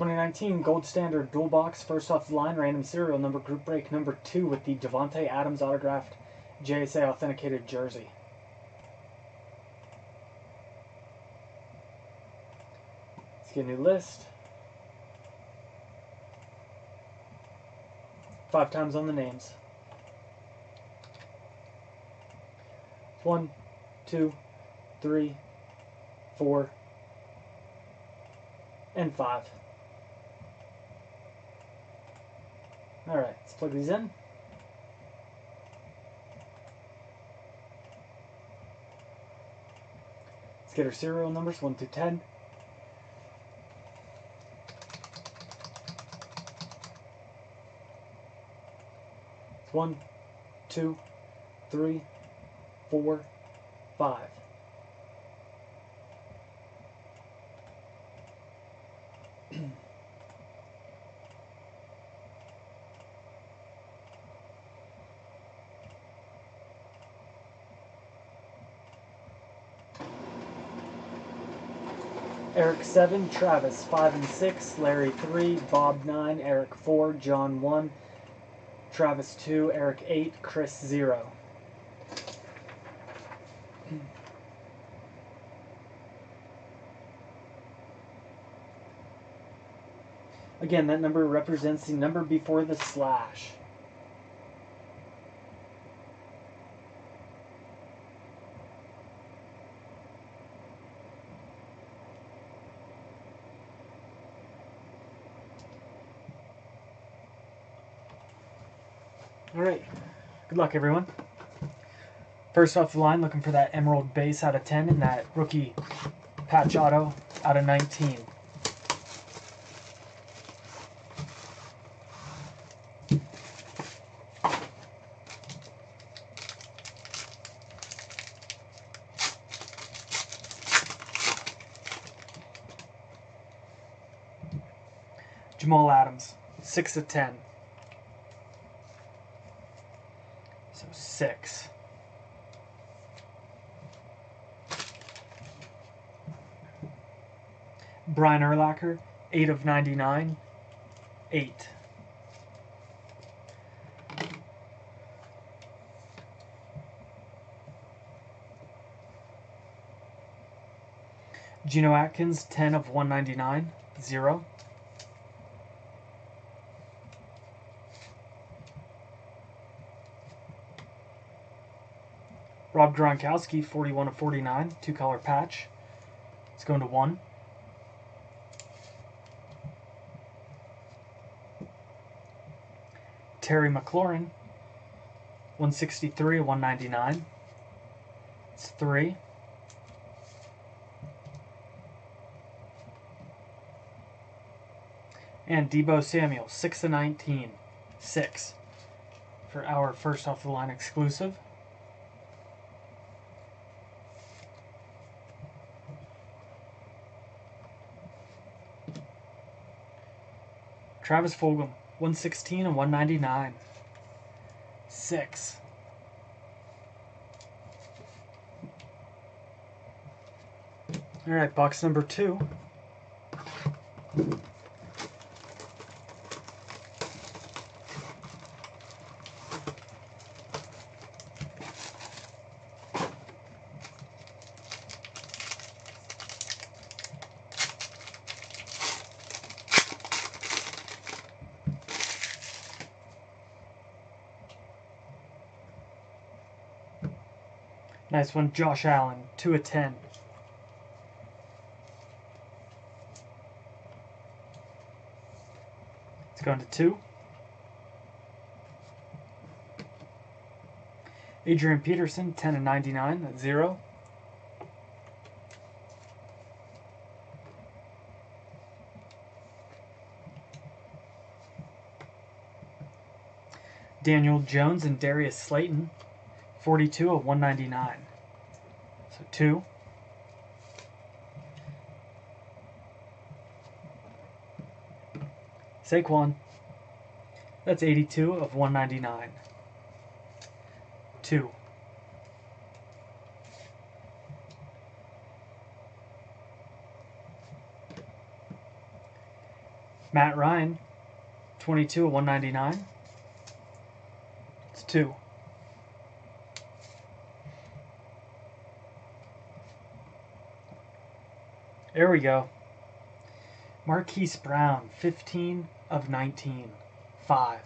2019 Gold Standard Dual Box First Off the Line Random Serial Number Group Break Number 2 with the Davante Adams autographed JSA Authenticated Jersey. Let's get a new list. Five times on the names. One, two, three, four, and five. Alright, let's plug these in. Let's get our serial numbers 1 through 10. It's 1, 2, 3, 4, 5. Eric 7, Travis 5 and 6, Larry 3, Bob 9, Eric 4, John 1, Travis 2, Eric 8, Chris 0. Again, that number represents the number before the slash. All right. Good luck, everyone. First off the line, looking for that Emerald base out of 10 and that rookie patch auto out of 19. Jamal Adams, 6 of 10. 6. Brian Urlacher, 8 of 99. 8. Geno Atkins, 10 of 199. 0. Rob Gronkowski, 41 of 49, two color patch. It's going to one. Terry McLaurin, 163 of 199. It's three. And Deebo Samuel, 6 of 19. 6 for our first off the line exclusive. Travis Fulgham, 116 and 199. 6. All right, box number two. Nice one, Josh Allen, 2 of 10. It's going to 2. Adrian Peterson, 10 of 99, that's 0. Daniel Jones and Darius Slayton, 42 of 199. So 2. Saquon. That's 82 of 199. 2. Matt Ryan, 22 of 199. It's two. There we go. Marquise Brown, 15 of 19. Five.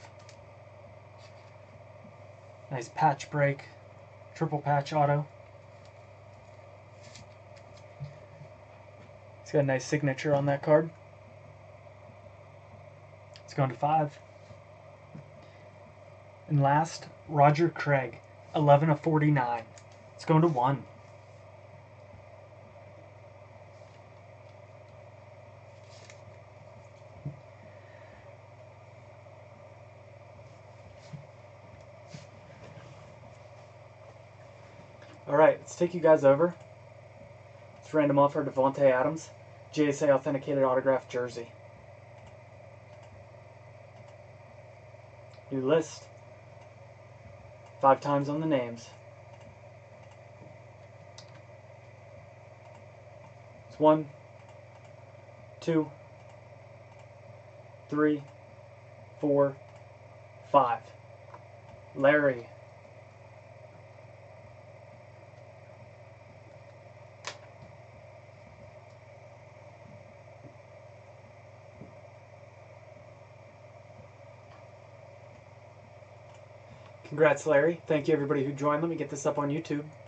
Nice patch break. Triple patch auto. It's got a nice signature on that card. It's going to five. And last, Roger Craig, 11 of 49. It's going to one. All right, let's take you guys over. It's random offer Davante Adams, JSA authenticated autograph jersey. New list. Five times on the names. It's one, two, three, four, five. Larry. Congrats, Larry. Thank you, everybody who joined. Let me get this up on YouTube.